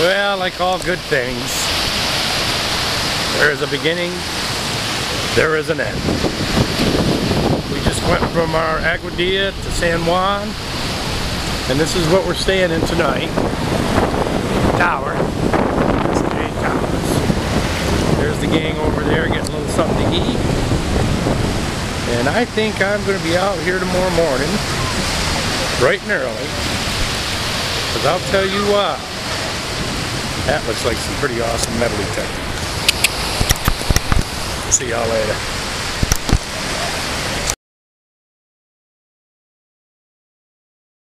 Well, like all good things, there is a beginning, there is an end. We just went from our Aguadilla to San Juan, and this is what we're staying in tonight. Tower. There's the gang over there getting a little something to eat. And I think I'm going to be out here tomorrow morning, bright and early. Because I'll tell you what, that looks like some pretty awesome metal detecting. See y'all later.